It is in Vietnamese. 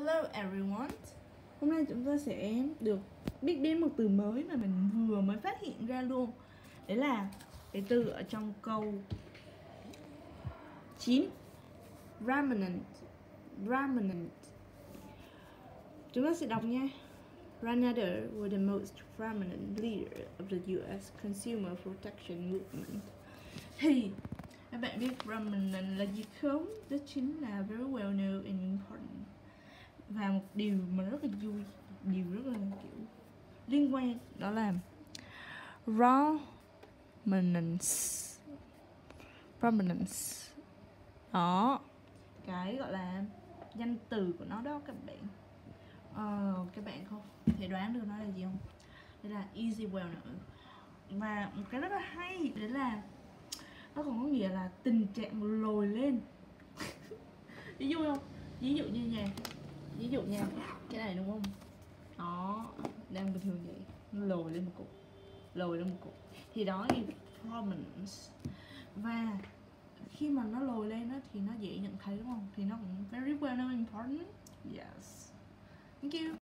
Hello everyone. Hôm nay chúng ta sẽ được biết đến một từ mới mà mình vừa mới phát hiện ra luôn. Đấy là cái từ ở trong câu 9 Remnant Remnant Chúng ta sẽ đọc nha. Ranade were the most prominent leader of the US consumer protection movement. Thì, các bạn biết prominent là gì không? Đó chính là very well known and important và một điều mà rất là vui điều rất là kiểu liên quan. Đó là prominence. Prominence. Đó. Cái gọi là danh từ của nó đó các bạn. Ờ, các bạn không thể đoán được nó là gì không? Đây là easy well nữa và một cái rất là hay đấy là nó còn có nghĩa là tình trạng lồi lên. Ví dụ không? Ví dụ như nhà dụ nha cái này đúng không? Nó đang bình thường vậy. Nó lồi lên một cục lồi lên một cục. Thì đó là prominence và khi mà nó lồi lên đó, thì nó dễ nhận thấy đúng không? Thì nó cũng very well known important. Yes. Thank you.